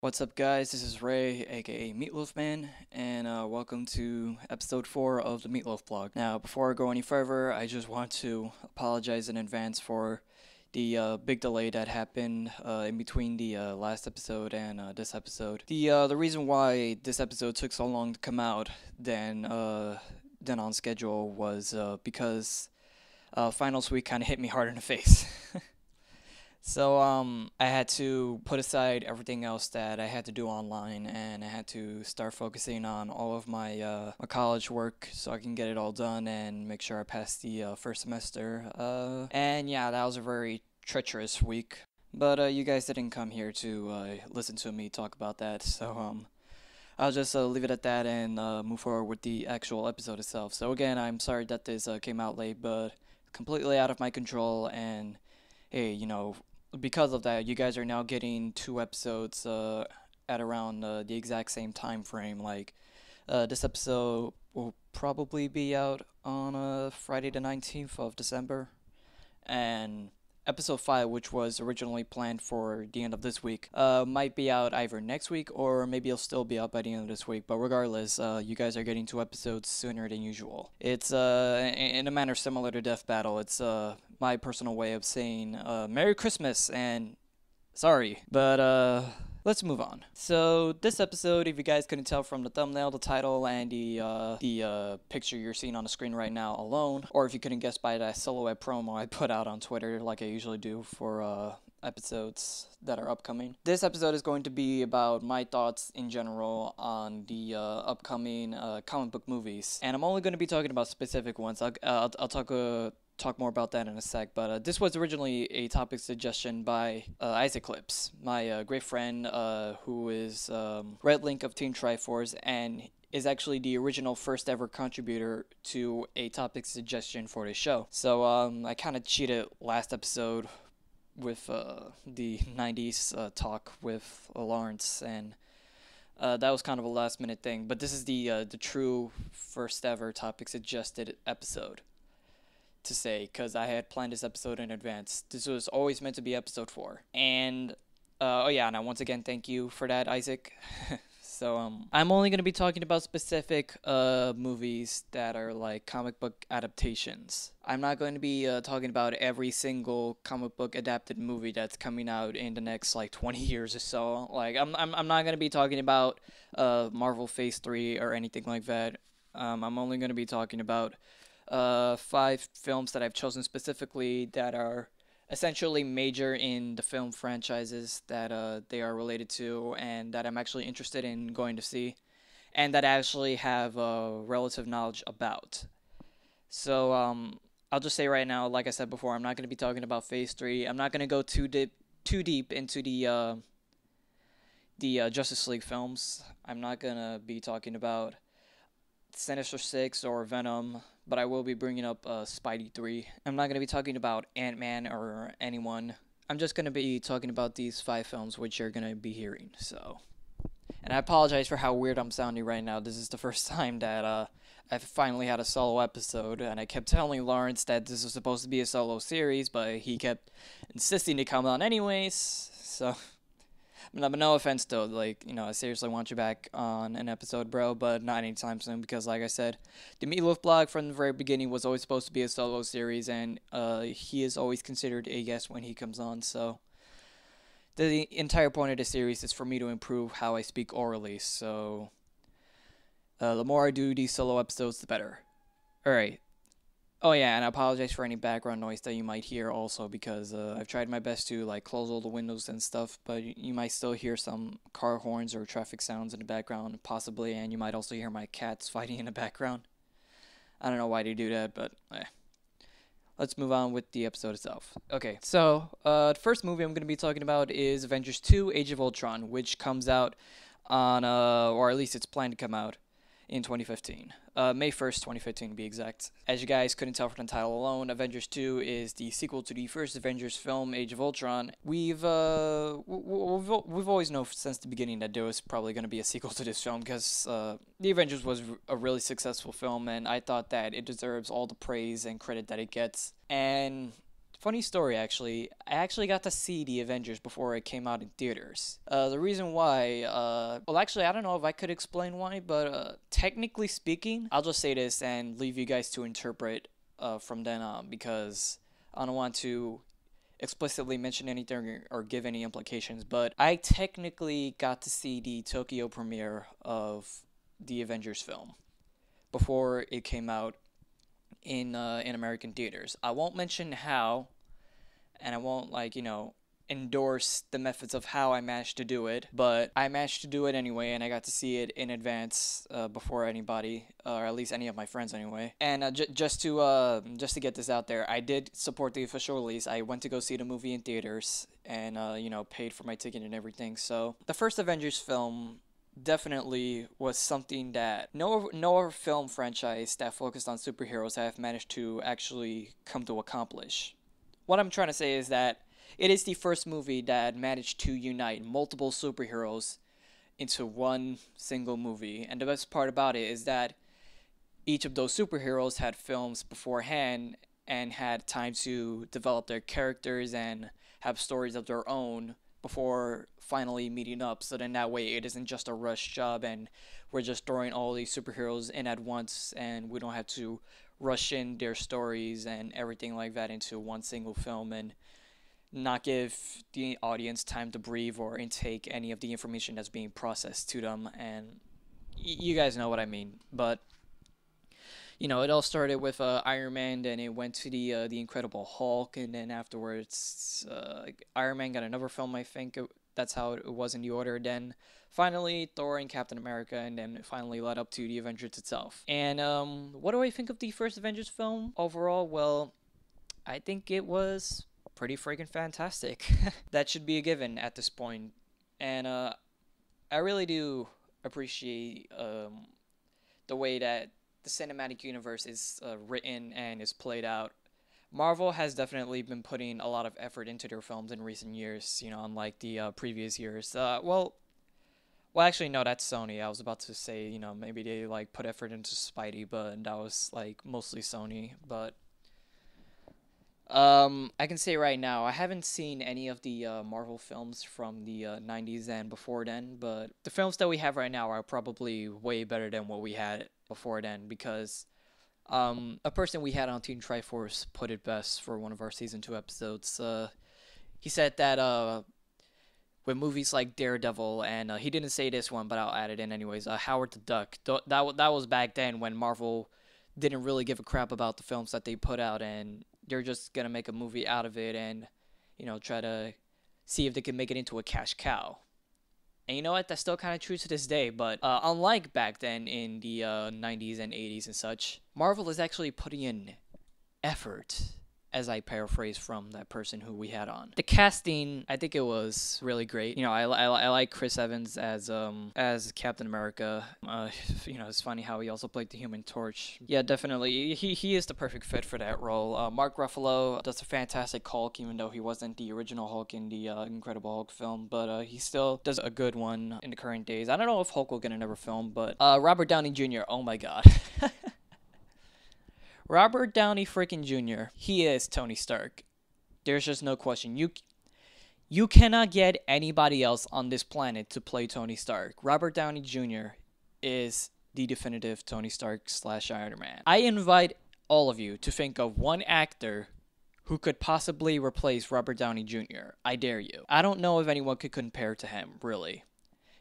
What's up, guys? This is Ray, aka Meatloaf Man, and uh, welcome to episode 4 of the Meatloaf blog. Now, before I go any further, I just want to apologize in advance for the uh, big delay that happened uh, in between the uh, last episode and uh, this episode. The uh, the reason why this episode took so long to come out than than on schedule was because finals week kind of hit me hard in the face. So um, I had to put aside everything else that I had to do online, and I had to start focusing on all of my uh, my college work so I can get it all done and make sure I pass the uh, first semester. Uh, and yeah, that was a very treacherous week. But uh, you guys didn't come here to uh, listen to me talk about that, so um, I'll just uh, leave it at that and move forward with the actual episode itself. So again, I'm sorry that this came out late, but completely out of my control and hey, you know, because of that, you guys are now getting two episodes uh, at around uh, the exact same time frame. Like uh, this episode will probably be out on uh, Friday the 19th of December, and episode 5 which was originally planned for the end of this week uh, might be out either next week or maybe it'll still be out by the end of this week. But regardless uh, you guys are getting two episodes sooner than usual. It's uh, in a manner similar to death battle it's uh, my personal way of saying uh, merry christmas and sorry. But uh let's move on. So this episode, if you guys couldn't tell from the thumbnail, the title, and the uh, the uh, picture you're seeing on the screen right now alone, or if you couldn't guess by that silhouette promo I put out on Twitter, like I usually do for uh, episodes that are upcoming. This episode is going to be about my thoughts in general on the uh, upcoming uh, comic book movies, and I'm only going to be talking about specific ones. I'll, I'll, I'll talk uh, talk more about that in a sec. But uh, this was originally a topic suggestion by uh, Isaaclipse, my uh, great friend uh, who is um, Red Link of Team Triforce and is actually the original first ever contributor to a topic suggestion for this show. So um, I kind of cheated last episode with uh, the 90s uh, talk with Lawrence and. Uh, that was kind of a last minute thing, but this is the uh, the true first ever topic suggested episode to say because I had planned this episode in advance. This was always meant to be episode four. And uh, oh yeah, now once again, thank you for that, Isaac. so um, I'm only gonna be talking about specific uh movies that are like comic book adaptations. I'm not going to be uh, talking about every single comic book adapted movie that's coming out in the next like 20 years or so. Like I'm I'm I'm not gonna be talking about uh Marvel Phase Three or anything like that. Um, I'm only gonna be talking about uh, five films that I've chosen specifically that are essentially major in the film franchises that uh, they are related to and that I'm actually interested in going to see and that I actually have uh, relative knowledge about. So um, I'll just say right now, like I said before, I'm not going to be talking about Phase Three. I'm not going to go too deep too deep into the uh, the uh, Justice League films. I'm not going to be talking about Sinister Six or Venom but I will be bringing up uh, Spidey 3. I'm not going to be talking about Ant Man or anyone. I'm just going to be talking about these five films which you're going to be hearing. So, and I apologize for how weird I'm sounding right now. This is the first time that uh, I've finally had a solo episode, and I kept telling Lawrence that this was supposed to be a solo series, but he kept insisting to come on anyways. So. But no offense though, like you know, I seriously want you back on an episode, bro, but not anytime soon because, like I said, the Meatloaf blog from the very beginning was always supposed to be a solo series, and uh, he is always considered a guest when he comes on. So the entire point of the series is for me to improve how I speak orally. So uh, the more I do these solo episodes, the better. All right, Oh yeah, and I apologize for any background noise that you might hear also because uh, I've tried my best to like close all the windows and stuff, but you might still hear some car horns or traffic sounds in the background possibly, and you might also hear my cats fighting in the background. I don't know why they do that, but eh. let's move on with the episode itself. Okay, so uh, the first movie I'm going to be talking about is Avengers 2: Age of Ultron, which comes out on, uh, or at least it's planned to come out in 2015. Uh, May 1st, 2015 to be exact. As you guys couldn't tell from the title alone, Avengers 2 is the sequel to the first Avengers film, Age of Ultron. We've uh, we've, we've always known since the beginning that there was probably going to be a sequel to this film because uh, the Avengers was a really successful film, and I thought that it deserves all the praise and credit that it gets. And Funny story, actually. I actually got to see the Avengers before it came out in theaters. Uh, the reason why, uh, well, actually, I don't know if I could explain why, but uh, technically speaking, I'll just say this and leave you guys to interpret uh, from then on because I don't want to explicitly mention anything or give any implications, but I technically got to see the Tokyo premiere of the Avengers film before it came out in uh, in American theaters. I won't mention how, and I won't like you know endorse the methods of how I managed to do it, but I managed to do it anyway, and I got to see it in advance uh, before anybody, or at least any of my friends anyway. And uh, j- just to uh, just to get this out there, I did support the official release. I went to go see the movie in theaters, and uh, you know paid for my ticket and everything. So the first Avengers film definitely was something that no no other film franchise that focused on superheroes have managed to actually come to accomplish. What I'm trying to say is that it is the first movie that managed to unite multiple superheroes into one single movie. And the best part about it is that each of those superheroes had films beforehand and had time to develop their characters and have stories of their own before finally meeting up. So then that way it isn't just a rush job and we're just throwing all these superheroes in at once and we don't have to rush in their stories and everything like that into one single film and not give the audience time to breathe or intake any of the information that's being processed to them and you guys know what I mean but you know, it all started with uh, Iron Man, then it went to the uh, the Incredible Hulk, and then afterwards, uh, Iron Man got another film. I think it, that's how it was in the order. Then finally, Thor and Captain America, and then it finally led up to the Avengers itself. And um, what do I think of the first Avengers film overall? Well, I think it was pretty freaking fantastic. that should be a given at this point. And uh, I really do appreciate um, the way that the cinematic universe is uh, written and is played out. Marvel has definitely been putting a lot of effort into their films in recent years, you know, unlike the uh, previous years. Uh, well, well, actually, no, that's Sony. I was about to say, you know, maybe they like put effort into Spidey, but that was like mostly Sony. But um, I can say right now, I haven't seen any of the uh, Marvel films from the uh, 90s and before then, but the films that we have right now are probably way better than what we had before then because um, a person we had on Team Triforce put it best for one of our season two episodes. Uh, he said that uh, with movies like Daredevil, and uh, he didn't say this one, but I'll add it in anyways. Uh, Howard the Duck. Th- that that was back then when Marvel didn't really give a crap about the films that they put out, and they're just gonna make a movie out of it, and you know try to see if they can make it into a cash cow. And you know what? That's still kind of true to this day. But uh, unlike back then in the uh, 90s and 80s and such, Marvel is actually putting in effort as I paraphrase from that person who we had on. The casting, I think it was really great. You know, I, I, I like Chris Evans as um as Captain America. Uh, you know, it's funny how he also played the Human Torch. Yeah, definitely, he he is the perfect fit for that role. Uh, Mark Ruffalo does a fantastic Hulk, even though he wasn't the original Hulk in the uh, Incredible Hulk film, but uh, he still does a good one in the current days. I don't know if Hulk will get another film, but uh, Robert Downey Jr. Oh my God. Robert Downey freaking Jr. He is Tony Stark. There's just no question. You you cannot get anybody else on this planet to play Tony Stark. Robert Downey Jr. is the definitive Tony Stark slash Iron Man. I invite all of you to think of one actor who could possibly replace Robert Downey Jr. I dare you. I don't know if anyone could compare to him, really.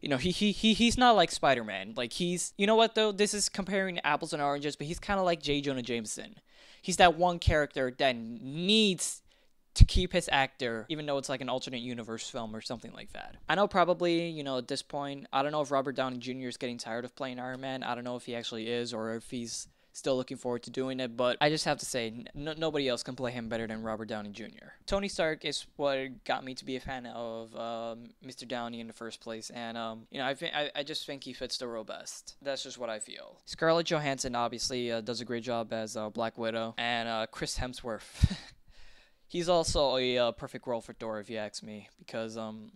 You know, he, he, he he's not like Spider Man. Like he's you know what though? This is comparing apples and oranges, but he's kinda like J. Jonah Jameson. He's that one character that needs to keep his actor, even though it's like an alternate universe film or something like that. I know probably, you know, at this point, I don't know if Robert Downey Jr. is getting tired of playing Iron Man. I don't know if he actually is or if he's Still looking forward to doing it, but I just have to say, n- nobody else can play him better than Robert Downey Jr. Tony Stark is what got me to be a fan of um, Mr. Downey in the first place, and um, you know, I, I I just think he fits the role best. That's just what I feel. Scarlett Johansson obviously uh, does a great job as uh, Black Widow, and uh, Chris Hemsworth. he's also a uh, perfect role for Thor, if you ask me, because um,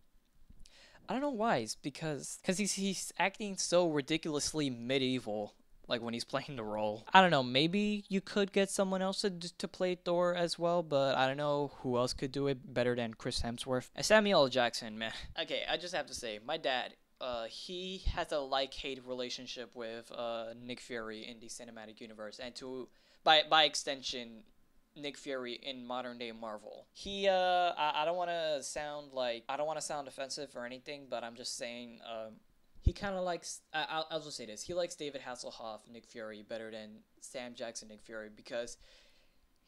I don't know why. It's because because he's he's acting so ridiculously medieval like when he's playing the role. I don't know, maybe you could get someone else to, to play Thor as well, but I don't know who else could do it better than Chris Hemsworth. And Samuel. Jackson, man. Okay, I just have to say, my dad, uh, he has a like-hate relationship with uh, Nick Fury in the cinematic universe, and to by by extension, Nick Fury in modern day Marvel. He, uh, I, I don't want to sound like I don't want to sound offensive or anything, but I'm just saying, um, he kind of likes. I, I'll, I'll just say this: he likes David Hasselhoff, Nick Fury, better than Sam Jackson, Nick Fury, because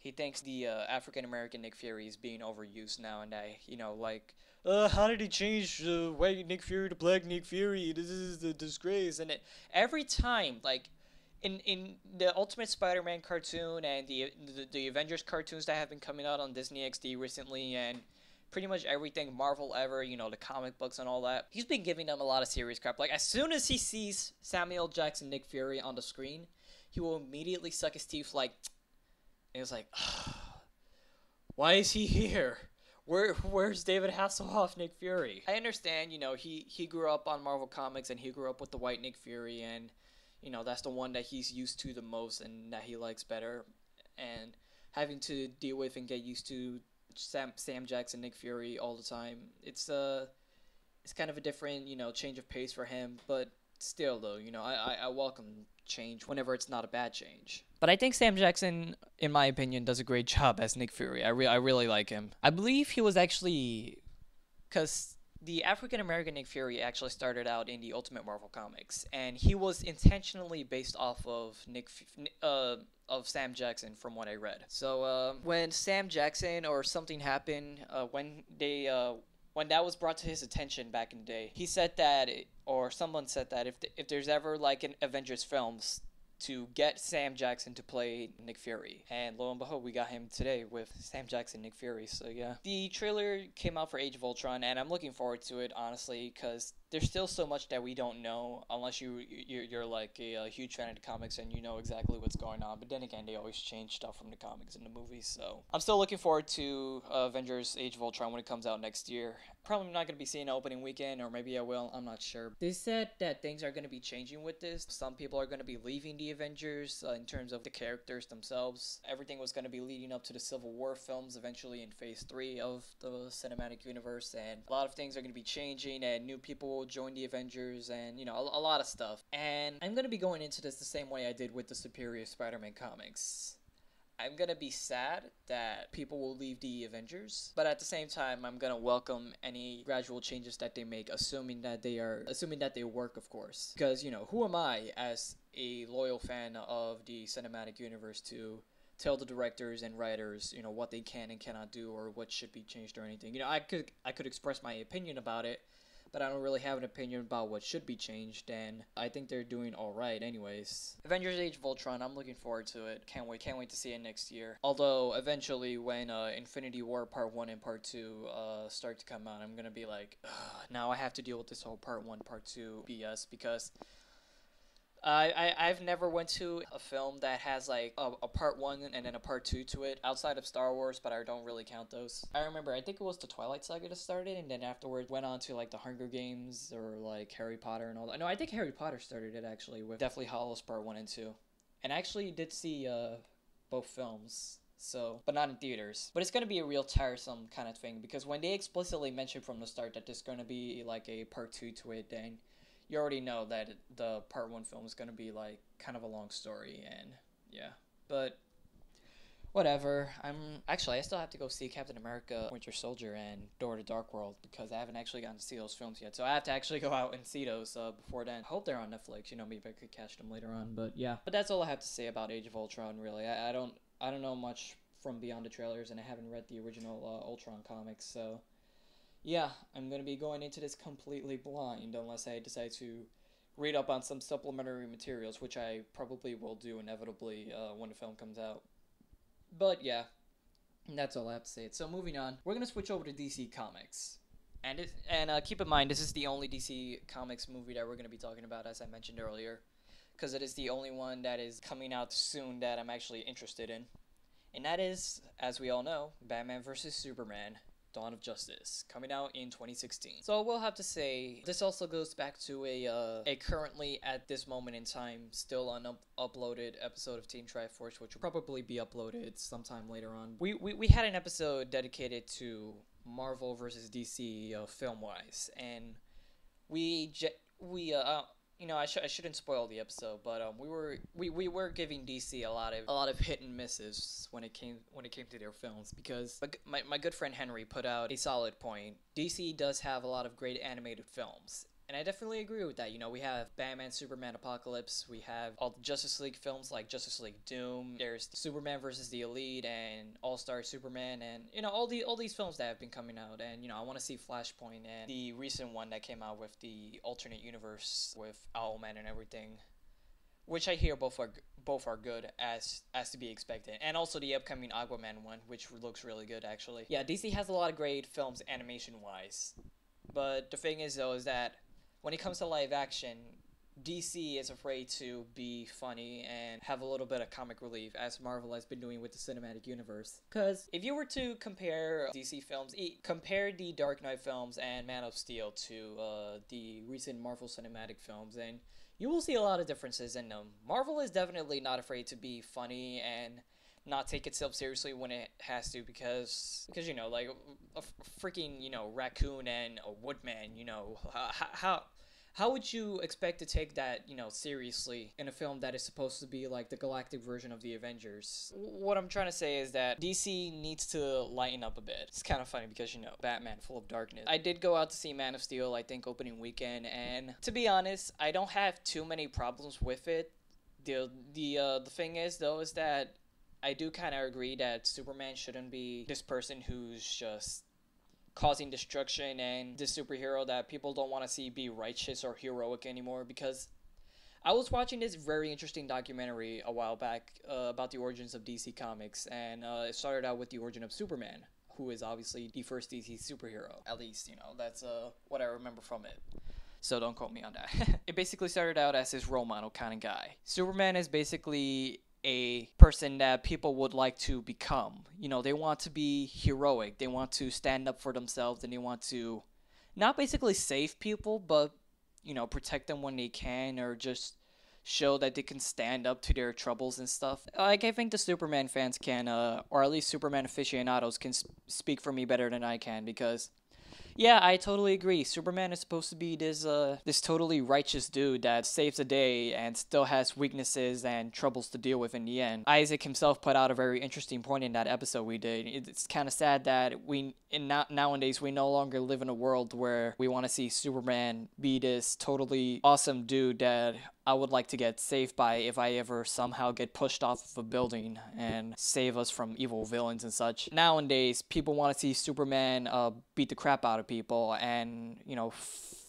he thinks the uh, African American Nick Fury is being overused now and I, you know like. Uh, how did he change uh, white Nick Fury to black Nick Fury? This is a disgrace. And it, every time, like, in in the Ultimate Spider-Man cartoon and the, the the Avengers cartoons that have been coming out on Disney XD recently and pretty much everything Marvel ever, you know, the comic books and all that. He's been giving them a lot of serious crap. Like as soon as he sees Samuel Jackson Nick Fury on the screen, he will immediately suck his teeth like and like, "Why is he here?" Where where's David Hasselhoff, Nick Fury? I understand, you know, he he grew up on Marvel Comics and he grew up with the white Nick Fury and you know that's the one that he's used to the most and that he likes better and having to deal with and get used to Sam Sam Jackson Nick Fury all the time. It's uh it's kind of a different you know change of pace for him but still though you know I, I, I welcome change whenever it's not a bad change. But I think Sam Jackson in my opinion does a great job as Nick Fury. I, re- I really like him. I believe he was actually because the African American Nick Fury actually started out in the Ultimate Marvel comics, and he was intentionally based off of Nick, uh, of Sam Jackson, from what I read. So uh, when Sam Jackson or something happened, uh, when they uh, when that was brought to his attention back in the day, he said that, or someone said that if if there's ever like an Avengers films to get Sam Jackson to play Nick Fury. And lo and behold, we got him today with Sam Jackson, Nick Fury. So yeah. The trailer came out for Age of Ultron, and I'm looking forward to it, honestly, because there's still so much that we don't know unless you you're, you're like a, a, huge fan of the comics and you know exactly what's going on. But then again, they always change stuff from the comics and the movies. So I'm still looking forward to uh, Avengers: Age of Ultron when it comes out next year. Probably not going to be seeing opening weekend, or maybe I will. I'm not sure. They said that things are going to be changing with this. Some people are going to be leaving the Avengers uh, in terms of the characters themselves. Everything was going to be leading up to the Civil War films eventually in Phase Three of the cinematic universe, and a lot of things are going to be changing, and new people join the Avengers and, you know, a, a lot of stuff. And I'm to be going into this the same way I did with the Superior Spider Man comics. I'm gonna be sad that people will leave the Avengers, but at the same time, I'm gonna welcome any gradual changes that they make, assuming that they are, assuming that they work, of course. Because you know, who am I as a loyal fan of the cinematic universe to tell the directors and writers, you know, what they can and cannot do or what should be changed or anything? You know, I could, I could express my opinion about it, but I don't really have an opinion about what should be changed, and I think they're doing alright anyways. Avengers Age of Ultron, I'm looking forward to it. Can't wait, can't wait to see it next year. Although, eventually, when uh, Infinity War Part 1 and Part 2 uh, start to come out, I'm gonna be like, now I have to deal with this whole Part 1, Part 2 BS, because I, I I've never went to a film that has like a, a, part one and then a part two to it outside of Star Wars, but I don't really count those. I remember I think it was the Twilight Saga that started, and then afterwards went on to like the Hunger Games or like Harry Potter and all that. No, I think Harry Potter started it actually with Deathly Hallows Part One and Two, and I actually did see uh, both films so but not in theaters but it's going to be a real tiresome kind of thing because when they explicitly mention from the start that there's going to be like a part two to it then you already know that the part one film is going to be like kind of a long story and yeah. But whatever. I'm actually i still have to go see captain america winter soldier and Thor to dark world because i haven't actually gotten to see those films yet. So i have to actually go out and see those uh, before then. I hope they're on netflix. You know maybe i could catch them later on. But yeah. But that's all i have to say about age of ultron really. I, I don't i don't know much from beyond the trailers and i haven't read the original uh, ultron comics so yeah, I'm going to be going into this completely blind unless I decide to read up on some supplementary materials, which I probably will do inevitably uh, when the film comes out. But yeah, that's all I have to say. So moving on, we're going to switch over to DC Comics. And it, and uh, keep in mind, this is the only DC Comics movie that we're going to be talking about, as I mentioned earlier, because it is the only one that is coming out soon that I'm actually interested in. And that is, as we all know, Batman vs. Superman. Dawn of Justice, coming out in 2016. So we'll have to say this also goes back to a uh, a currently at this moment in time still unuploaded episode of Team Triforce, which will probably be uploaded sometime later on. We we, we had an episode dedicated to Marvel versus DC uh, film wise, and we je- we uh, you know, I, sh- I shouldn't spoil the episode, but um, we were we, we were giving DC a lot of a lot of hit and misses when it came when it came to their films because my, my good friend Henry put out a solid point. DC does have a lot of great animated films, and I definitely agree with that. You know, we have Batman, Superman, Apocalypse. We have all the Justice League films like Justice League Doom. There's Superman versus the Elite and All Star Superman, and you know all the all these films that have been coming out. And you know, I want to see Flashpoint and the recent one that came out with the alternate universe with Owlman and everything, which I hear both are both are good as as to be expected, and also the upcoming Aquaman one, which looks really good actually. Yeah, DC has a lot of great films animation wise. But the thing is, though, is that when it comes to live action, DC is afraid to be funny and have a little bit of comic relief, as Marvel has been doing with the cinematic universe. Because if you were to compare DC films, compare the Dark Knight films and Man of Steel to uh, the recent Marvel cinematic films, and you will see a lot of differences in them. Marvel is definitely not afraid to be funny and not take itself seriously when it has to because because you know like a, a freaking you know raccoon and a woodman you know how, how how would you expect to take that, you know, seriously in a film that is supposed to be like the galactic version of the Avengers? What I'm trying to say is that DC needs to lighten up a bit. It's kind of funny because, you know, Batman Full of Darkness. I did go out to see Man of Steel, I think, opening weekend, and to be honest, I don't have too many problems with it. The, the, uh, the thing is, though, is that I do kind of agree that Superman shouldn't be this person who's just causing destruction and this superhero that people don't want to see be righteous or heroic anymore because I was watching this very interesting documentary a while back uh, about the origins of DC Comics, and uh, it started out with the origin of Superman, who is obviously the first DC superhero. At least, you know, that's uh, what I remember from it. So don't quote me on that. it basically started out as his role model kind of guy. Superman is basically a person that people would like to become. You know, they want to be heroic, they want to stand up for themselves, and they want to not basically save people, but, you know, protect them when they can, or just show that they can stand up to their troubles and stuff. Like, I think the Superman fans can, uh, or at least Superman aficionados can sp- speak for me better than I can, because yeah, I totally agree. Superman is supposed to be this uh this totally righteous dude that saves the day and still has weaknesses and troubles to deal with in the end. Isaac himself put out a very interesting point in that episode we did. It's kind of sad that we in now nowadays we no longer live in a world where we want to see Superman be this totally awesome dude that I would like to get saved by if I ever somehow get pushed off of a building and save us from evil villains and such. Nowadays, people want to see Superman uh, beat the crap out of people and, you know,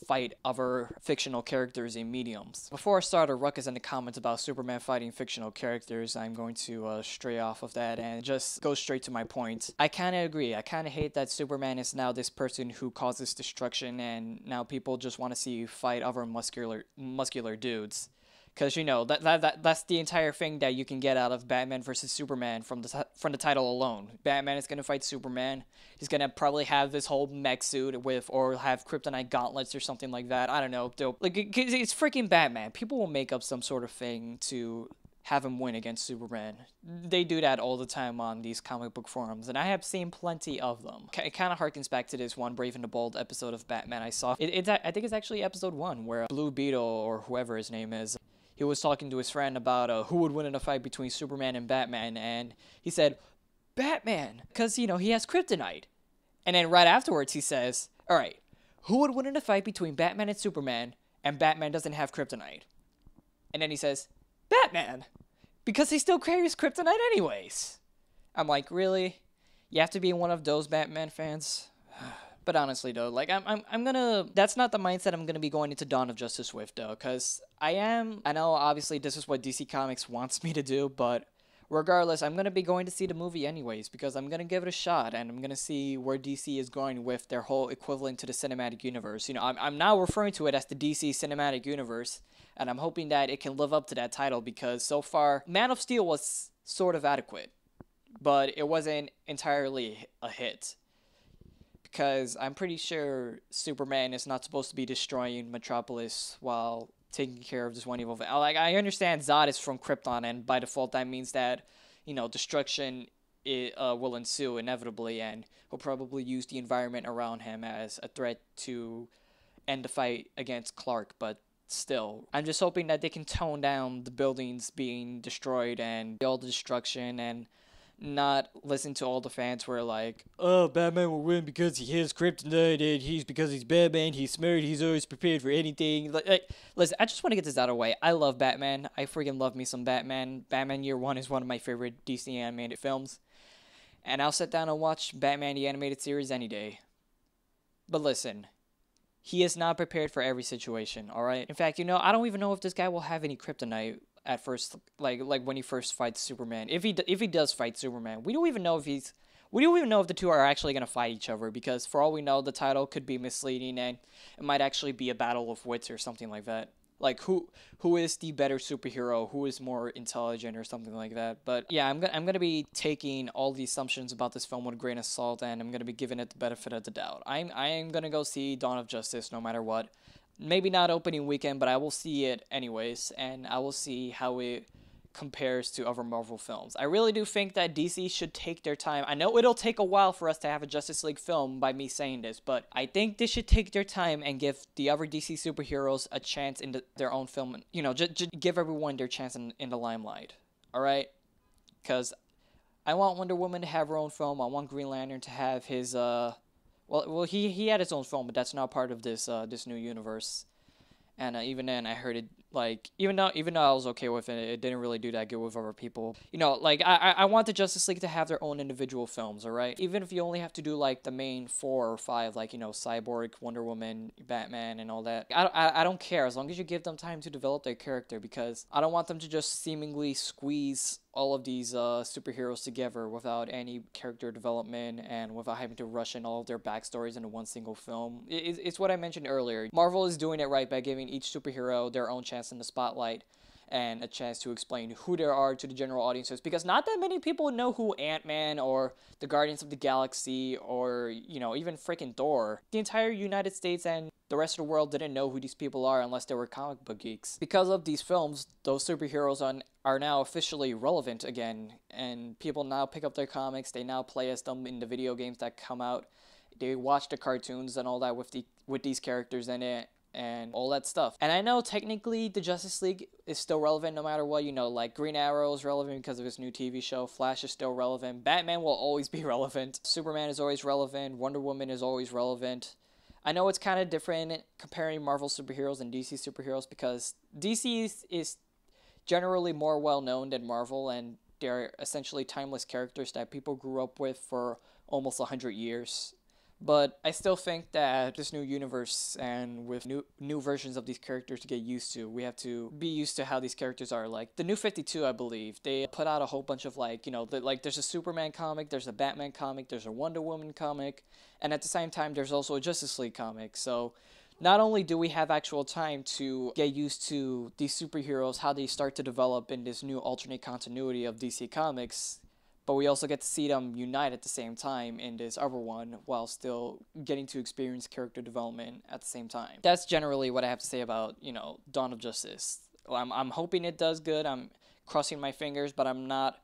fight other fictional characters in mediums. Before I start a ruckus in the comments about Superman fighting fictional characters, I'm going to uh, stray off of that and just go straight to my point. I kind of agree. I kind of hate that Superman is now this person who causes destruction and now people just want to see you fight other muscular muscular dudes because you know that, that that that's the entire thing that you can get out of Batman versus Superman from the from the title alone. Batman is gonna fight Superman. He's gonna probably have this whole mech suit with, or have kryptonite gauntlets or something like that. I don't know. Dope. Like it's freaking Batman. People will make up some sort of thing to have him win against Superman. They do that all the time on these comic book forums, and I have seen plenty of them. It kind of harkens back to this one Brave and the Bold episode of Batman I saw. It, it's I think it's actually episode one where Blue Beetle or whoever his name is he was talking to his friend about uh, who would win in a fight between Superman and Batman, and he said, Batman, because, you know, he has kryptonite. And then right afterwards, he says, All right, who would win in a fight between Batman and Superman, and Batman doesn't have kryptonite? And then he says, Batman, because he still carries kryptonite anyways. I'm like, really? You have to be one of those Batman fans? But honestly, though, like I'm, I'm, I'm gonna. That's not the mindset I'm gonna be going into Dawn of Justice with, though, because I am. I know, obviously, this is what DC Comics wants me to do, but regardless, I'm gonna be going to see the movie anyways because I'm gonna give it a shot and I'm gonna see where DC is going with their whole equivalent to the cinematic universe. You know, I'm, I'm now referring to it as the DC cinematic universe, and I'm hoping that it can live up to that title because so far, Man of Steel was sort of adequate, but it wasn't entirely a hit. Because I'm pretty sure Superman is not supposed to be destroying Metropolis while taking care of this one evil. Like I understand Zod is from Krypton, and by default that means that you know destruction it, uh, will ensue inevitably, and he'll probably use the environment around him as a threat to end the fight against Clark. But still, I'm just hoping that they can tone down the buildings being destroyed and all the destruction and not listen to all the fans who are like, oh, Batman will win because he has kryptonite and he's because he's Batman, he's smart, he's always prepared for anything. Like, like listen, I just want to get this out of the way. I love Batman. I freaking love me some Batman. Batman Year One is one of my favorite DC animated films. And I'll sit down and watch Batman the Animated Series any day. But listen, he is not prepared for every situation, alright? In fact, you know, I don't even know if this guy will have any kryptonite at first like like when he first fights Superman. If he if he does fight Superman, we don't even know if he's we don't even know if the two are actually going to fight each other because for all we know the title could be misleading and it might actually be a battle of wits or something like that. Like who who is the better superhero? Who is more intelligent or something like that? But yeah, I'm gonna I'm gonna be taking all the assumptions about this film with a grain of salt, and I'm gonna be giving it the benefit of the doubt. I'm I'm gonna go see Dawn of Justice no matter what maybe not opening weekend, but I will see it anyways, and I will see how it compares to other Marvel films. I really do think that DC should take their time. I know it'll take a while for us to have a Justice League film by me saying this, but I think they should take their time and give the other DC superheroes a chance in the, their own film. You know, just, give everyone their chance in, in the limelight. All right? Because I want Wonder Woman to have her own film. I want Green Lantern to have his uh well, well, he he had his own film, but that's not part of this uh this new universe. And uh, even then, I heard it like even though even though I was okay with it, it didn't really do that good with other people. You know, like I I want the Justice League to have their own individual films, all right. Even if you only have to do like the main four or five, like you know Cyborg, Wonder Woman, Batman, and all that. I I, I don't care as long as you give them time to develop their character because I don't want them to just seemingly squeeze all of these uh, superheroes together without any character development and without having to rush in all of their backstories into one single film. It, it's what I mentioned earlier. Marvel is doing it right by giving each superhero their own chance in the spotlight and a chance to explain who they are to the general audiences because not that many people know who Ant-Man or the Guardians of the Galaxy or you know even freaking Thor. The entire United States and the rest of the world didn't know who these people are unless they were comic book geeks. Because of these films, those superheroes on, are now officially relevant again and people now pick up their comics, they now play as them in the video games that come out. They watch the cartoons and all that with the with these characters in it and all that stuff. And I know technically the Justice League is still relevant no matter what, you know, like Green Arrow is relevant because of his new TV show, Flash is still relevant, Batman will always be relevant, Superman is always relevant, Wonder Woman is always relevant. I know it's kind of different comparing Marvel superheroes and DC superheroes because DC is, generally more well known than Marvel and they're essentially timeless characters that people grew up with for almost 100 years but I still think that this new universe and with new new versions of these characters to get used to, we have to be used to how these characters are. Like the new 52, I believe, they put out a whole bunch of like, you know, the, like there's a Superman comic, there's a Batman comic, there's a Wonder Woman comic, and at the same time there's also a Justice League comic. So not only do we have actual time to get used to these superheroes, how they start to develop in this new alternate continuity of DC Comics, but we also get to see them unite at the same time in this other one while still getting to experience character development at the same time. That's generally what I have to say about, you know, Dawn of Justice. I'm, I'm hoping it does good. I'm crossing my fingers, but I'm not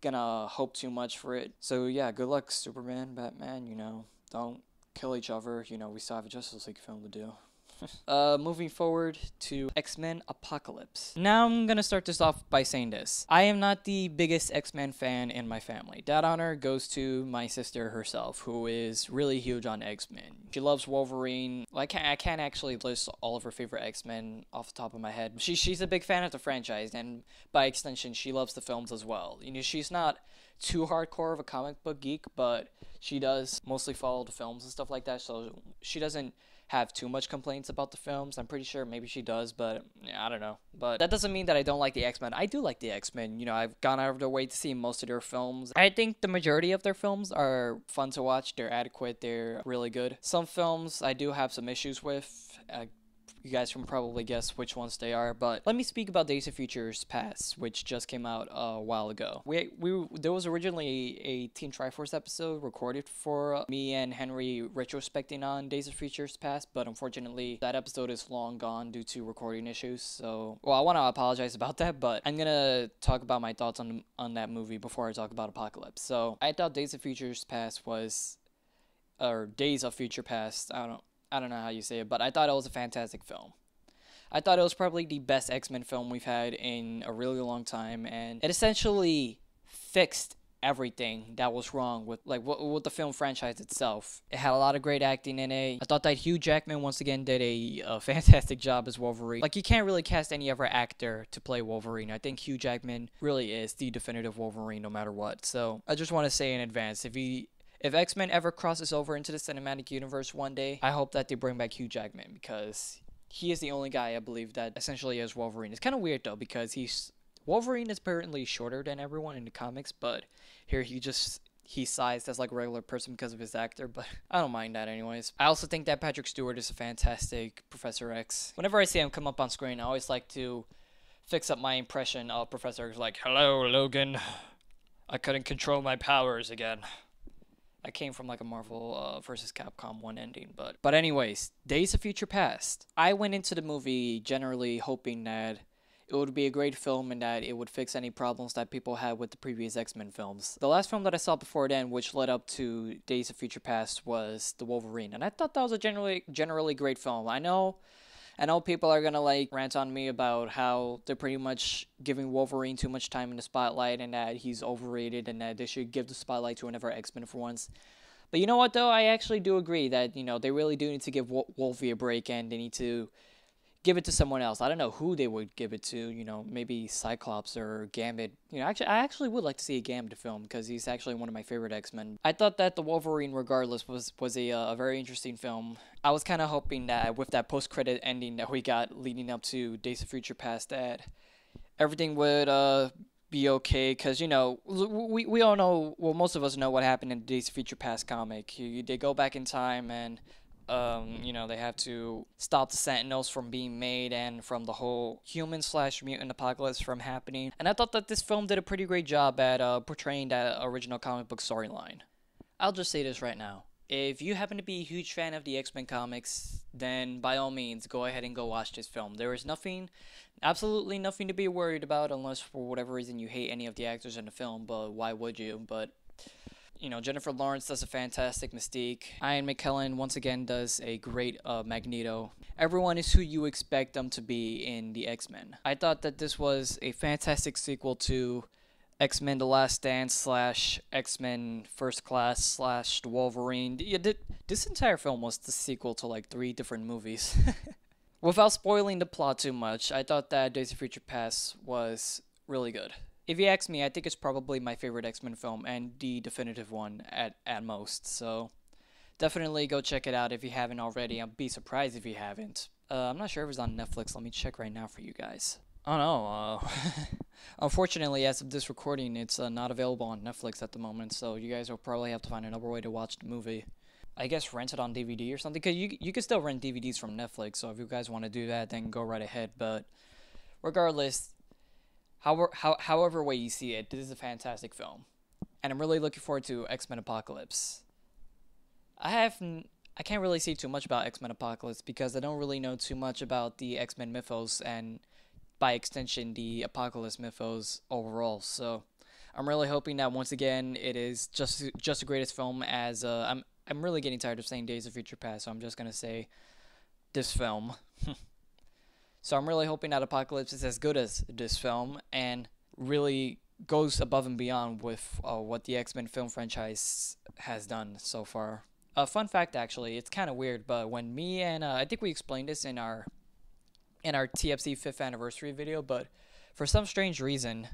gonna hope too much for it. So yeah, good luck, Superman, Batman, you know, don't kill each other. You know, we still have a Justice League film to do. uh, moving forward to X Men Apocalypse. Now I'm gonna start this off by saying this. I am not the biggest X Men fan in my family. That honor goes to my sister herself, who is really huge on X Men. She loves Wolverine. Well, I can't, actually list all of her favorite X Men off the top of my head. She, she's a big fan of the franchise, and by extension, she loves the films as well. You know, she's not too hardcore of a comic book geek, but she does mostly follow the films and stuff like that, so she doesn't have too much complaints about the films. I'm pretty sure maybe she does, but yeah, I don't know. But that doesn't mean that I don't like the X Men. I do like the X Men. You know, I've gone out of their way to see most of their films. I think the majority of their films are fun to watch. They're adequate. They're really good. Some films I do have some issues with. Uh, You guys can probably guess which ones they are, but let me speak about Days of Futures Past, which just came out a while ago. We we there was originally a Team Triforce episode recorded for uh, me and Henry retrospecting on Days of Futures Past, but unfortunately that episode is long gone due to recording issues. So, well, I want to apologize about that, but I'm gonna talk about my thoughts on on that movie before I talk about Apocalypse. So, I thought Days of Futures Past was, or Days of Future Past. I don't I don't know how you say it, but I thought it was a fantastic film. I thought it was probably the best X Men film we've had in a really long time, and it essentially fixed everything that was wrong with like with, with the film franchise itself. It had a lot of great acting in it. I thought that Hugh Jackman once again did a, a fantastic job as Wolverine. Like you can't really cast any other actor to play Wolverine. I think Hugh Jackman really is the definitive Wolverine no matter what. So I just want to say in advance if he if X Men ever crosses over into the cinematic universe one day, I hope that they bring back Hugh Jackman because he is the only guy I believe that essentially is Wolverine. It's kind of weird though because he's Wolverine is apparently shorter than everyone in the comics, but here he just he's sized as like a regular person because of his actor, but I don't mind that anyways. I also think that Patrick Stewart is a fantastic Professor X. Whenever I see him come up on screen, I always like to fix up my impression of Professor X like, "Hello, Logan. I couldn't control my powers again." I came from like a Marvel uh, versus Capcom one ending, but but anyways, Days of Future Past. I went into the movie generally hoping that it would be a great film and that it would fix any problems that people had with the previous X-Men films. The last film that I saw before then, which led up to Days of Future Past, was The Wolverine, and I thought that was a generally generally great film. I know I know people are gonna like rant on me about how they're pretty much giving Wolverine too much time in the spotlight and that he's overrated and that they should give the spotlight to another X Men for once. But you know what though, I actually do agree that you know they really do need to give Wolfie a break and they need to give it to someone else. I don't know who they would give it to. You know, maybe Cyclops or Gambit. You know, actually, I actually would like to see a Gambit film because he's actually one of my favorite X Men. I thought that the Wolverine, regardless, was was a uh, a very interesting film. I was kind of hoping that with that post credit ending that we got leading up to Days of Future Past, that everything would uh be okay because you know we we all know well most of us know what happened in Days of Future Past comic. You, they go back in time and um, you know, they have to stop the Sentinels from being made and from the whole human slash mutant apocalypse from happening. And I thought that this film did a pretty great job at uh, portraying that original comic book storyline. I'll just say this right now. If you happen to be a huge fan of the X Men comics, then by all means, go ahead and go watch this film. There is nothing, absolutely nothing to be worried about unless for whatever reason you hate any of the actors in the film, but why would you? But you know, Jennifer Lawrence does a fantastic Mystique. Ian McKellen once again does a great uh, Magneto. Everyone is who you expect them to be in the X Men. I thought that this was a fantastic sequel to X Men: The Last Stand slash X Men First Class slash Wolverine. Yeah, this entire film was the sequel to like three different movies. Without spoiling the plot too much, I thought that Days of Future Past was really good if you ask me, I think it's probably my favorite X Men film and the definitive one at, at most. So definitely go check it out if you haven't already. I'll be surprised if you haven't. Uh, I'm not sure if it's on Netflix. Let me check right now for you guys. Oh no. Uh, unfortunately, as of this recording, it's uh, not available on Netflix at the moment. So you guys will probably have to find another way to watch the movie. I guess rent it on DVD or something. Cause you you can still rent DVDs from Netflix. So if you guys want to do that, then go right ahead. But regardless, However, how, however way you see it, this is a fantastic film, and I'm really looking forward to X Men Apocalypse. I have I can't really say too much about X Men Apocalypse because I don't really know too much about the X Men mythos and, by extension, the Apocalypse mythos overall. So, I'm really hoping that once again it is just just the greatest film. As uh, I'm I'm really getting tired of saying Days of Future Past, so I'm just gonna say this film. So I'm really hoping that Apocalypse is as good as this film and really goes above and beyond with uh, what the X Men film franchise has done so far. A uh, fun fact, actually, it's kind of weird, but when me and uh, I think we explained this in our in our TFC fifth anniversary video, but for some strange reason,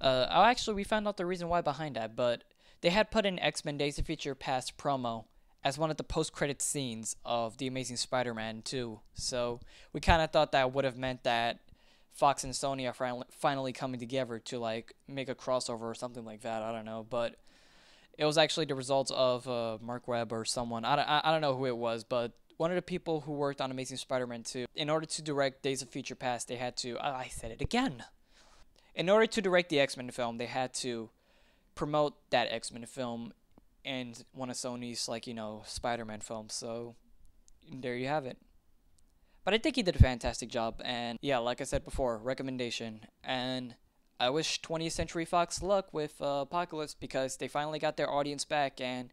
uh, oh, actually we found out the reason why behind that, but they had put in X Men Days of Future Past promo as one of the post-credit scenes of The Amazing Spider-Man 2. So we kind of thought that would have meant that Fox and Sony are finally coming together to like make a crossover or something like that. I don't know, but it was actually the result of uh, Marc Webb or someone. I don't, I don't know who it was, but one of the people who worked on Amazing Spider-Man 2, in order to direct Days of Future Past, they had to. I said it again. In order to direct the X-Men film, they had to promote that X-Men film and one of Sony's like you know Spider-Man films. So there you have it. But I think he did a fantastic job, and yeah, like I said before, recommendation. And I wish 20th Century Fox luck with uh, Apocalypse because they finally got their audience back, and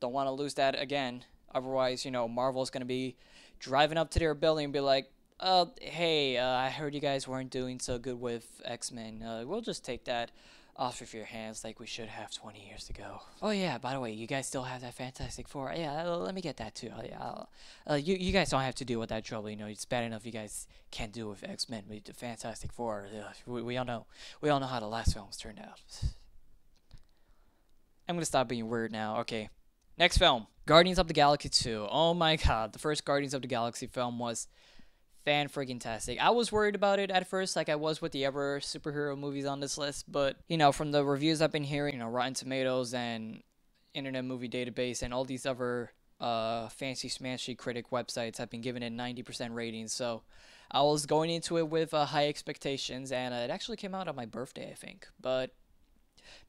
don't want to lose that again. Otherwise, you know, Marvel's going to be driving up to their building and be like, uh, hey, uh, I heard you guys weren't doing so good with X Men. Uh, we'll just take that off of your hands like we should have 20 years ago. Oh, yeah, by the way, you guys still have that Fantastic Four. Yeah, uh, let me get that too. Oh, yeah, uh, you, you guys don't have to deal with that trouble. You know, it's bad enough you guys can't do with X Men, but the Fantastic Four, we, we all know. We all know how the last films turned out. I'm gonna stop being weird now. Okay. Next film, Guardians of the Galaxy 2. Oh my god, the first Guardians of the Galaxy film was fan freaking tastic. I was worried about it at first, like I was with the other superhero movies on this list, but you know, from the reviews I've been hearing, you know, Rotten Tomatoes and Internet Movie Database and all these other uh, fancy smashy critic websites have been giving it 90% ratings. So I was going into it with uh, high expectations, and uh, it actually came out on my birthday, I think. But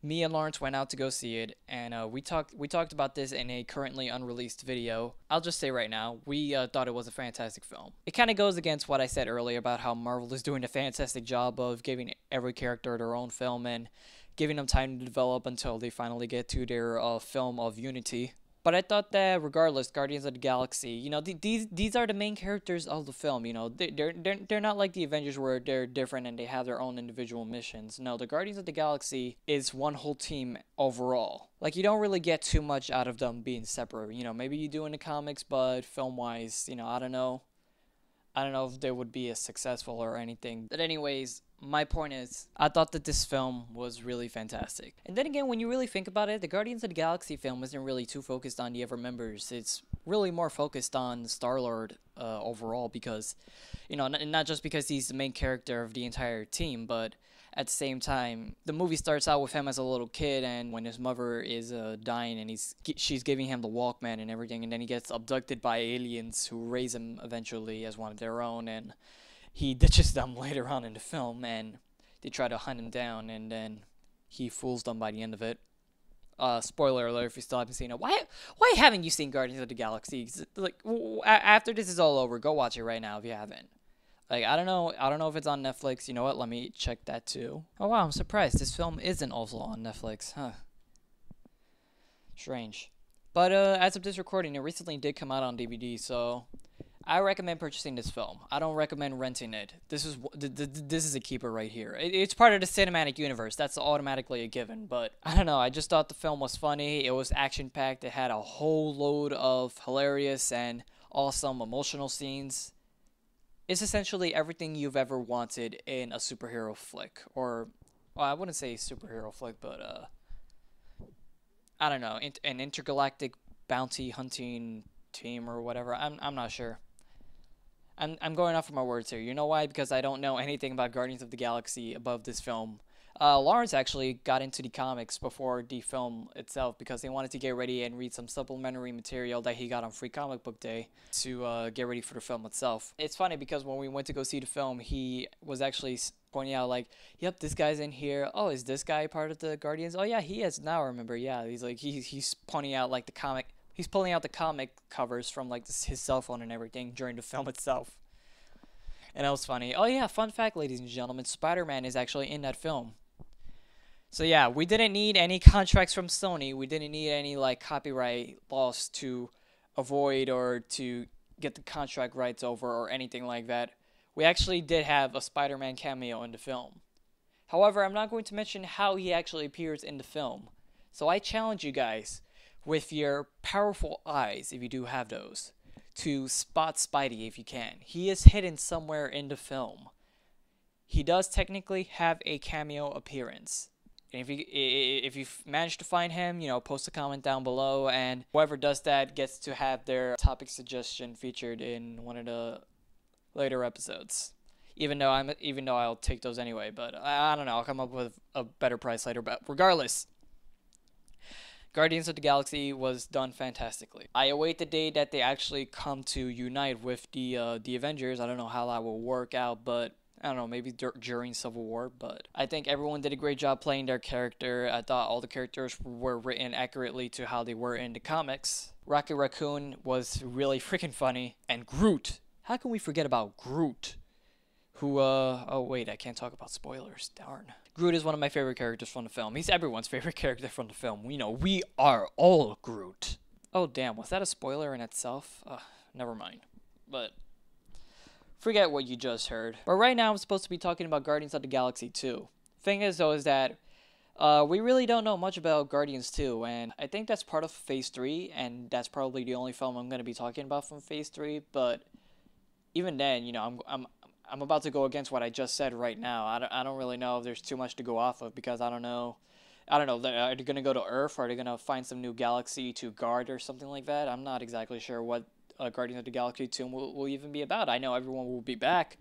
me and Lawrence went out to go see it, and uh, we talked we talked about this in a currently unreleased video. I'll just say right now, we uh, thought it was a fantastic film. It kind of goes against what I said earlier about how Marvel is doing a fantastic job of giving every character their own film and giving them time to develop until they finally get to their uh, film of unity. But I thought that regardless, Guardians of the Galaxy, you know, th- these these are the main characters of the film. You know, they, they're they're they're not like the Avengers where they're different and they have their own individual missions. No, the Guardians of the Galaxy is one whole team overall. Like you don't really get too much out of them being separate. You know, maybe you do in the comics, but film wise, you know, I don't know. I don't know if they would be as successful or anything. But anyways, my point is, I thought that this film was really fantastic. And then again, when you really think about it, the Guardians of the Galaxy film isn't really too focused on the other members. It's really more focused on Star Lord uh, overall because, you know, n- not just because he's the main character of the entire team, but at the same time, the movie starts out with him as a little kid, and when his mother is uh, dying, and he's she's giving him the Walkman and everything, and then he gets abducted by aliens who raise him eventually as one of their own, and he ditches them later on in the film, and they try to hunt him down, and then he fools them by the end of it. Uh, spoiler alert if you still haven't seen it. Why why haven't you seen Guardians of the Galaxy? Like after this is all over, go watch it right now if you haven't. Like I don't know, I don't know if it's on Netflix. You know what? Let me check that too. Oh wow, I'm surprised this film isn't also on Netflix. Huh. Strange. But uh, as of this recording, it recently did come out on DVD, so I recommend purchasing this film. I don't recommend renting it. This is this is a keeper right here. It's part of the cinematic universe. That's automatically a given. But I don't know. I just thought the film was funny. It was action packed. It had a whole load of hilarious and awesome emotional scenes. It's essentially everything you've ever wanted in a superhero flick, or well, I wouldn't say superhero flick, but uh, I don't know, an intergalactic bounty hunting team or whatever. I'm I'm not sure. I'm, I'm going off of my words here. You know why? Because I don't know anything about Guardians of the Galaxy above this film. Uh, Lawrence actually got into the comics before the film itself because he wanted to get ready and read some supplementary material that he got on Free Comic Book Day to uh, get ready for the film itself. It's funny because when we went to go see the film, he was actually pointing out like, "Yep, this guy's in here. Oh, is this guy part of the Guardians? Oh yeah, he is now. I Remember? Yeah, he's like he's he's pointing out like the comic he's pulling out the comic covers from like his cell phone and everything during the film itself. And that was funny. Oh yeah, fun fact, ladies and gentlemen, Spider-Man is actually in that film. So yeah, we didn't need any contracts from Sony. We didn't need any like copyright laws to avoid or to get the contract rights over or anything like that. We actually did have a Spider-Man cameo in the film. However, I'm not going to mention how he actually appears in the film. So I challenge you guys with your powerful eyes, if you do have those, to spot Spidey if you can. He is hidden somewhere in the film. He does technically have a cameo appearance. And if you if you manage to find him, you know, post a comment down below, and whoever does that gets to have their topic suggestion featured in one of the later episodes. Even though I'm even though I'll take those anyway, but I, I don't know, I'll come up with a better price later. But regardless, Guardians of the Galaxy was done fantastically. I await the day that they actually come to unite with the uh, the Avengers. I don't know how that will work out, but I don't know, maybe dur- during Civil War, but I think everyone did a great job playing their character. I thought all the characters were written accurately to how they were in the comics. Rocket Raccoon was really freaking funny, and Groot. How can we forget about Groot? Who, uh, oh wait, I can't talk about spoilers, darn. Groot is one of my favorite characters from the film. He's everyone's favorite character from the film. We know, we are all Groot. Oh damn, was that a spoiler in itself? Uh, never mind. But forget what you just heard. But right now, I'm supposed to be talking about Guardians of the Galaxy 2. Thing is, though, is that uh, we really don't know much about Guardians 2, and I think that's part of Phase 3, and that's probably the only film I'm going to be talking about from Phase 3. But even then, you know, I'm, I'm, I'm about to go against what I just said right now. I don't, I don't really know if there's too much to go off of because I don't know. I don't know. Are they going to go to Earth? Or are they going to find some new galaxy to guard or something like that? I'm not exactly sure what uh, Guardians of the Galaxy 2 will, will even be about. I know everyone will be back.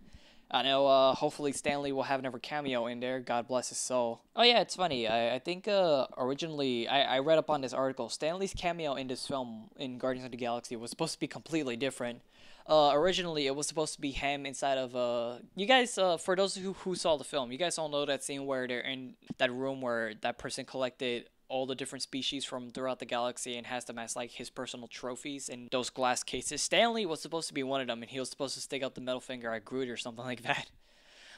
I know uh, hopefully Stan Lee will have another cameo in there. God bless his soul. Oh yeah, it's funny. I, I think uh, originally I, I read up on this article. Stan Lee's cameo in this film in Guardians of the Galaxy was supposed to be completely different. Uh, originally, it was supposed to be him inside of uh. You guys, uh, for those who who saw the film, you guys all know that scene where they're in that room where that person collected all the different species from throughout the galaxy and has them as like his personal trophies in those glass cases. Stan Lee was supposed to be one of them, and he was supposed to stick out the middle finger at Groot or something like that.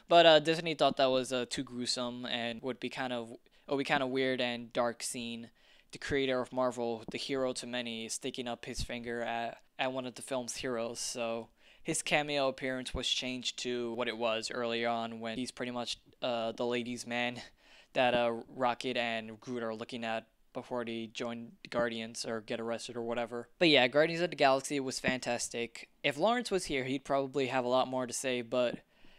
But uh, Disney thought that was uh, too gruesome and would be kind of it would be kind of weird and dark scene. The creator of Marvel, the hero to many, sticking up his finger at, at one of the film's heroes. So his cameo appearance was changed to what it was early on when he's pretty much uh, the ladies' man that uh, Rocket and Groot are looking at before they join Guardians or get arrested or whatever. But yeah, Guardians of the Galaxy was fantastic. If Lawrence was here, he'd probably have a lot more to say, but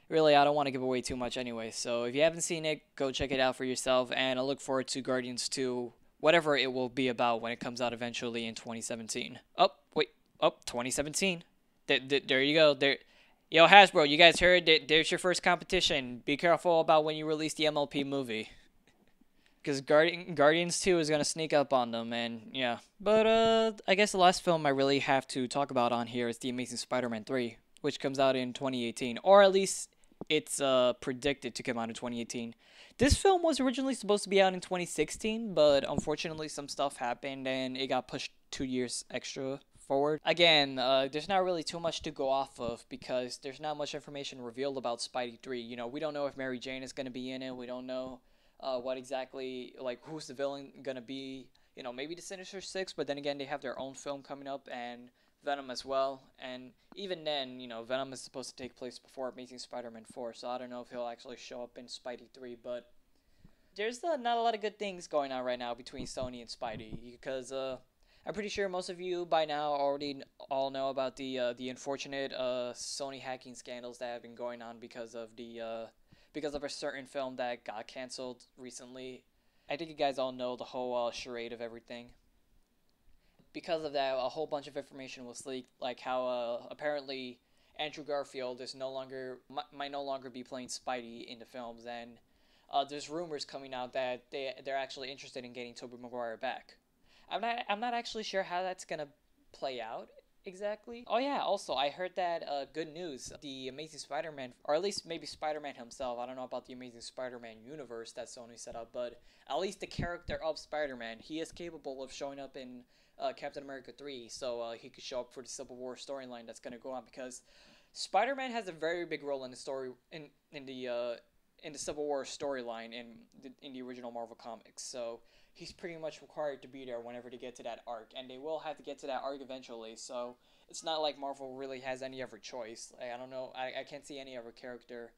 really, I don't want to give away too much anyway. So if you haven't seen it, go check it out for yourself, and I look forward to Guardians 2, whatever it will be about when it comes out eventually in 2017. Oh, wait, oh, 2017. There, there you go. There. Yo, Hasbro, you guys heard that there's your first competition. Be careful about when you release the MLP movie because Guardian Guardians Two is gonna sneak up on them, and yeah. But uh, I guess the last film I really have to talk about on here is the Amazing Spider-Man Three, which comes out in 2018, or at least it's uh predicted to come out in 2018. This film was originally supposed to be out in 2016, but unfortunately some stuff happened and it got pushed two years extra forward. Again, uh, there's not really too much to go off of because there's not much information revealed about Spidey 3. You know, we don't know if Mary Jane is going to be in it. We don't know uh, what exactly like who's the villain gonna be. You know, maybe the Sinister Six, but then again, they have their own film coming up and Venom as well. And even then, you know, Venom is supposed to take place before Amazing Spider-Man four, so I don't know if he'll actually show up in Spidey three, but. There's uh, not a lot of good things going on right now between Sony and Spidey because uh, I'm pretty sure most of you by now already all know about the uh, the unfortunate uh, Sony hacking scandals that have been going on because of the uh, because of a certain film that got canceled recently. I think you guys all know the whole uh, charade of everything. Because of that, a whole bunch of information was leaked, like how uh, apparently Andrew Garfield is no longer might no longer be playing Spidey in the films, and uh, there's rumors coming out that they they're actually interested in getting Tobey Maguire back. I'm not I'm not actually sure how that's gonna play out exactly. Oh yeah, also I heard that uh, good news. The Amazing Spider-Man, or at least maybe Spider-Man himself. I don't know about the Amazing Spider-Man universe that Sony set up, but at least the character of Spider-Man, he is capable of showing up in uh, Captain America 3, so uh, he could show up for the Civil War storyline that's going to go on because Spider-Man has a very big role in the story in in the uh, in the Civil War storyline in the, in the original Marvel comics. So he's pretty much required to be there whenever they get to that arc, and they will have to get to that arc eventually. So it's not like Marvel really has any other choice. Like, I don't know. I, I can't see any other character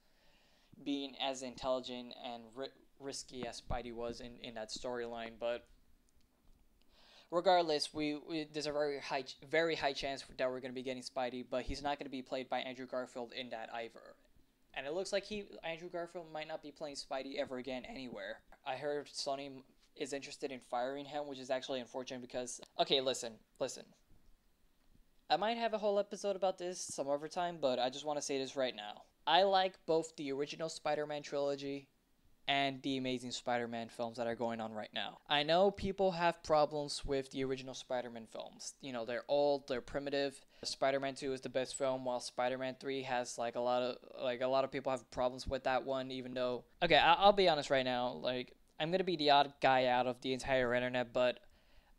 being as intelligent and ri- risky as Spidey was in, in that storyline. But regardless, we, we, there's a very high very high chance that we're going to be getting Spidey, but he's not going to be played by Andrew Garfield in that either. And it looks like he Andrew Garfield might not be playing Spidey ever again anywhere. I heard Sony is interested in firing him, which is actually unfortunate because okay, listen, listen. I might have a whole episode about this some other time, but I just want to say this right now. I like both the original Spider-Man trilogy and the Amazing Spider Man films that are going on right now. I know people have problems with the original Spider Man films. You know, they're old, they're primitive. Spider Man 2 is the best film, while Spider Man 3 has like a lot of like a lot of people have problems with that one, even though okay, I- I'll be honest right now, like I'm gonna be the odd guy out of the entire internet, but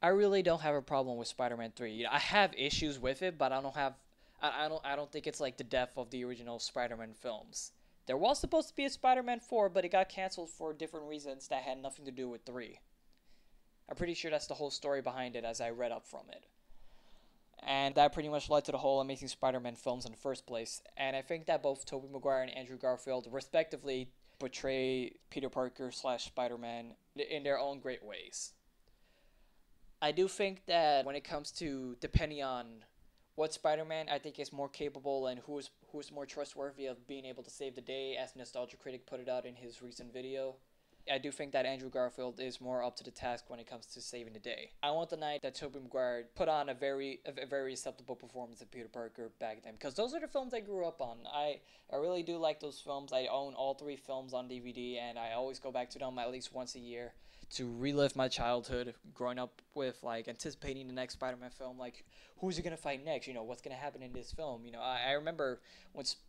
I really don't have a problem with Spider Man 3. You know, I have issues with it, but I don't have I, I don't I don't think it's like the death of the original Spider Man films. There was supposed to be a Spider Man 4, but it got canceled for different reasons that had nothing to do with 3. I'm pretty sure that's the whole story behind it as I read up from it. And that pretty much led to the whole Amazing Spider Man films in the first place. And I think that both Tobey Maguire and Andrew Garfield, respectively, portray Peter Parker slash Spider Man in their own great ways. I do think that when it comes to depending on what Spider-Man I think is more capable and who is who is more trustworthy of being able to save the day, as Nostalgia Critic put it out in his recent video. I do think that Andrew Garfield is more up to the task when it comes to saving the day. I want the night that Tobey Maguire put on a very a very acceptable performance of Peter Parker back then because those are the films I grew up on. I I really do like those films. I own all three films on DVD and I always go back to them at least once a year to relive my childhood growing up with like anticipating the next Spider-Man film like who's he gonna fight next? You know what's gonna happen in this film? You know I, I remember when sp-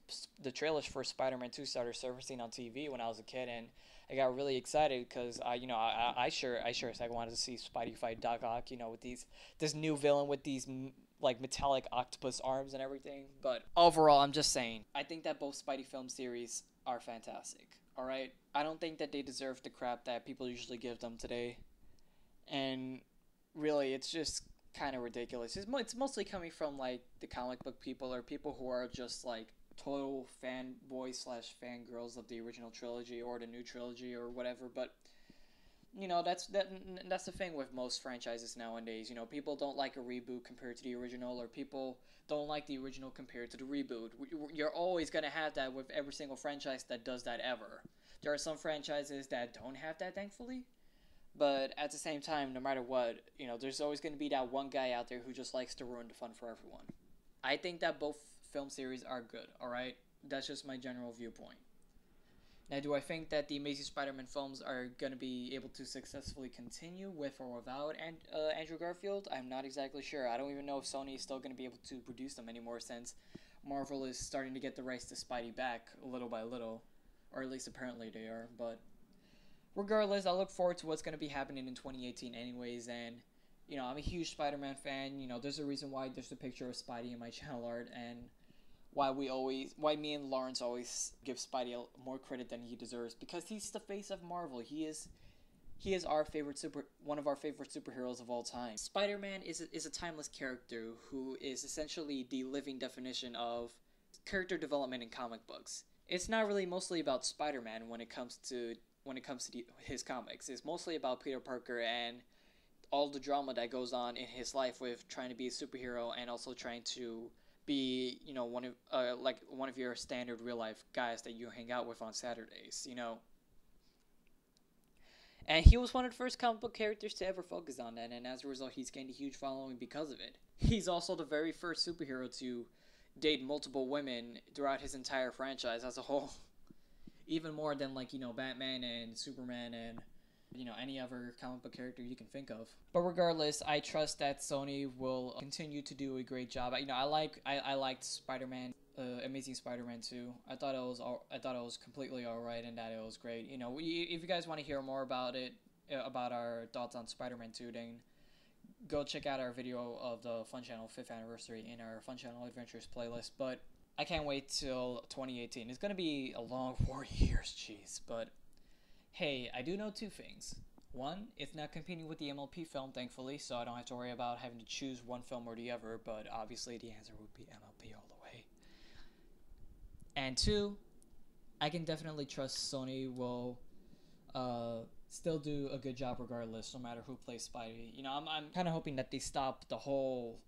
the trailers for Spider-Man 2 started surfacing on TV when I was a kid and I got really excited because I you know I, I sure I sure as I wanted to see Spidey fight Doc Ock you know with these this new villain with these like metallic octopus arms and everything. But overall I'm just saying I think that both Spidey film series are fantastic all right. I don't think that they deserve the crap that people usually give them today. And really it's just kind of ridiculous. It's, mo- it's mostly coming from like the comic book people or people who are just like total fanboys slash fangirls of the original trilogy or the new trilogy or whatever but you know that's that that's the thing with most franchises nowadays you know people don't like a reboot compared to the original or people don't like the original compared to the reboot. You're always going to have that with every single franchise that does that ever. There are some franchises that don't have that thankfully but at the same time no matter what you know there's always going to be that one guy out there who just likes to ruin the fun for everyone. I think that both film series are good all right? That's just my general viewpoint now, do I think that the Amazing Spider-Man films are going to be able to successfully continue with or without and, uh, Andrew Garfield? I'm not exactly sure. I don't even know if Sony is still going to be able to produce them anymore since Marvel is starting to get the rights to Spidey back little by little, or at least apparently they are. But regardless, I look forward to what's going to be happening in 2018 anyways, and you know, I'm a huge Spider-Man fan. You know, there's a reason why there's a picture of Spidey in my channel art, and why we always why me and Lawrence always give Spidey more credit than he deserves because he's the face of Marvel. He is he is our favorite super one of our favorite superheroes of all time. Spider-Man is a, is a timeless character who is essentially the living definition of character development in comic books. It's not really mostly about Spider-Man when it comes to when it comes to the, his comics. It's mostly about Peter Parker and all the drama that goes on in his life with trying to be a superhero and also trying to be you know one of uh, like one of your standard real life guys that you hang out with on Saturdays, you know. And he was one of the first comic book characters to ever focus on that, and as a result, he's gained a huge following because of it. He's also the very first superhero to date multiple women throughout his entire franchise as a whole. Even more than like you know Batman and Superman and you know any other comic book character you can think of. But regardless, I trust that Sony will continue to do a great job. You know, I like I, I liked Spider-Man, uh, Amazing Spider-Man 2. I thought it was all, I thought it was completely all right and that it was great. You know, we, if you guys want to hear more about it, uh, about our thoughts on Spider-Man 2, then go check out our video of the Fun Channel 5th anniversary in our Fun Channel Adventures playlist. But I can't wait till 2018. It's gonna be a long four years, jeez. But hey, I do know two things. One, it's not competing with the MLP film, thankfully, so I don't have to worry about having to choose one film or the other, but obviously the answer would be MLP all the way. And two, I can definitely trust Sony will uh, still do a good job regardless, no matter who plays Spidey. You know, I'm, I'm kind of hoping that they stop the whole,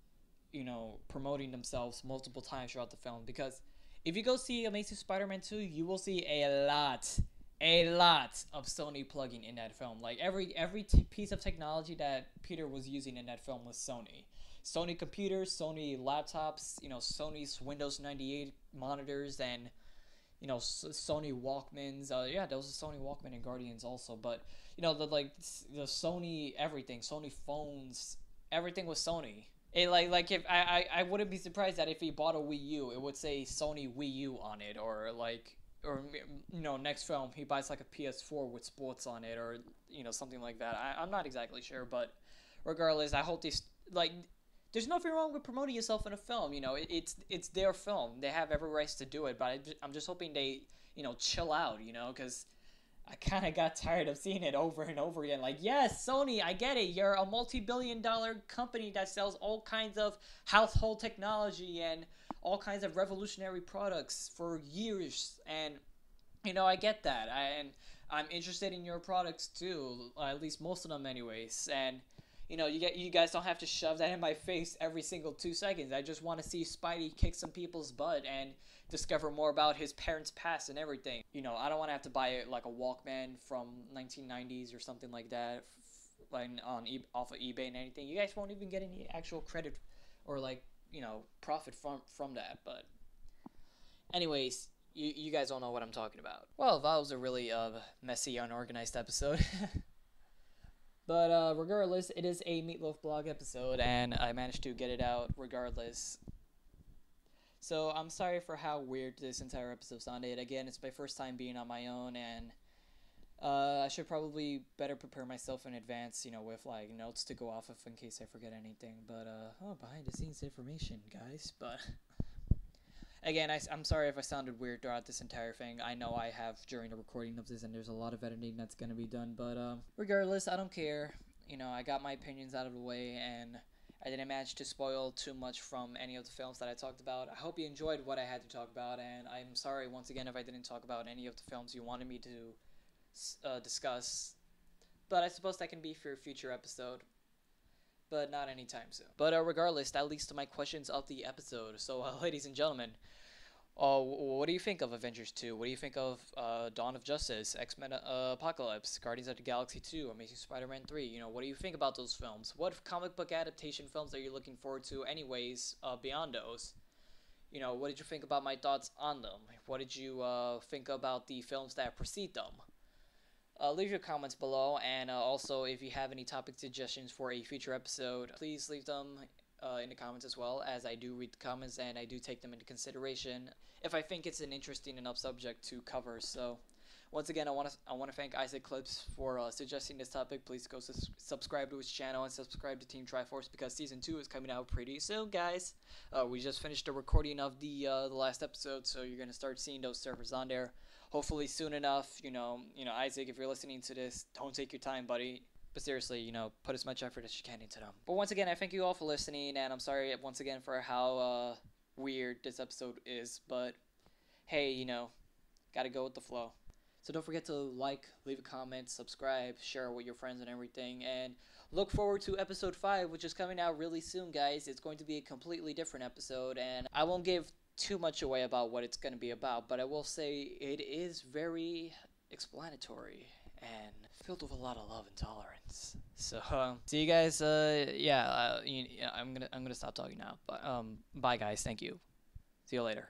you know, promoting themselves multiple times throughout the film, because if you go see Amazing Spider-Man 2, you will see a lot a lot of Sony plugging in that film. Like every every t- piece of technology that Peter was using in that film was Sony. Sony computers, Sony laptops, you know, Sony's Windows 98 monitors and you know S- Sony Walkmans. Uh, yeah, there was a Sony Walkman and Guardians also, but you know the like the Sony everything, Sony phones, everything was Sony. It like like if I, I I wouldn't be surprised that if he bought a Wii U, it would say Sony Wii U on it, or like or you know next film he buys like a PS4 with sports on it, or you know something like that. I I'm not exactly sure, but regardless, I hope these like there's nothing wrong with promoting yourself in a film. You know, it, it's it's their film. They have every right to do it. But I, I'm just hoping they you know chill out. You know, because I kind of got tired of seeing it over and over again. Like, yes, Sony, I get it. You're a multi-billion-dollar company that sells all kinds of household technology and all kinds of revolutionary products for years, and you know, I get that. I, and I'm interested in your products too, at least most of them, anyways. And you know, you get you guys don't have to shove that in my face every single two seconds. I just want to see Spidey kick some people's butt and discover more about his parents' past and everything. You know, I don't want to have to buy it like a Walkman from 1990s or something like that, like on e- off of eBay and anything. You guys won't even get any actual credit or like you know profit from from that. But anyways, you you guys all know what I'm talking about. Well, that was a really uh messy, unorganized episode. But uh, regardless, it is a Meatloaf blog episode, and I managed to get it out regardless. So I'm sorry for how weird this entire episode sounded. Again, it's my first time being on my own, and uh, I should probably better prepare myself in advance, you know, with like notes to go off of in case I forget anything. But uh, oh, behind the scenes information, guys. But again, I, am sorry if I sounded weird throughout this entire thing. I know I have during the recording of this, and there's a lot of editing that's gonna be done. But um, regardless, I don't care. You know, I got my opinions out of the way, and I didn't manage to spoil too much from any of the films that I talked about. I hope you enjoyed what I had to talk about, and I'm sorry once again if I didn't talk about any of the films you wanted me to uh, discuss. But I suppose that can be for a future episode but not anytime soon. But uh, regardless, that leads to my questions of the episode. So, uh, ladies and gentlemen, uh, what do you think of Avengers 2? What do you think of uh, Dawn of Justice, X Men uh, Apocalypse, Guardians of the Galaxy 2, Amazing Spider Man 3? You know, what do you think about those films? What comic book adaptation films are you looking forward to, anyways, uh, beyond those? You know, what did you think about my thoughts on them? What did you uh, think about the films that precede them? Uh, leave your comments below, and uh, also if you have any topic suggestions for a future episode, please leave them uh, in the comments as well, as I do read the comments and I do take them into consideration if I think it's an interesting enough subject to cover. So, once again, I want to I want to thank Isaaclipse for uh, suggesting this topic. Please go su- subscribe to his channel and subscribe to Team Triforce because season two is coming out pretty soon, guys. Uh, we just finished the recording of the uh, the last episode, so you're gonna start seeing those servers on there hopefully soon enough. You know, you know, Isaac, if you're listening to this, don't take your time, buddy. But seriously, you know, put as much effort as you can into them. But once again, I thank you all for listening, and I'm sorry once again for how uh, weird this episode is. But hey, you know, gotta go with the flow. So don't forget to like, leave a comment, subscribe, share with your friends and everything. And look forward to episode 5, which is coming out really soon, guys. It's going to be a completely different episode. And I won't give too much away about what it's going to be about, but I will say it is very explanatory and filled with a lot of love and tolerance. So, um, see you guys. Uh, yeah, uh, you, yeah, I'm gonna I'm gonna stop talking now. But um, bye guys. Thank you. See you later.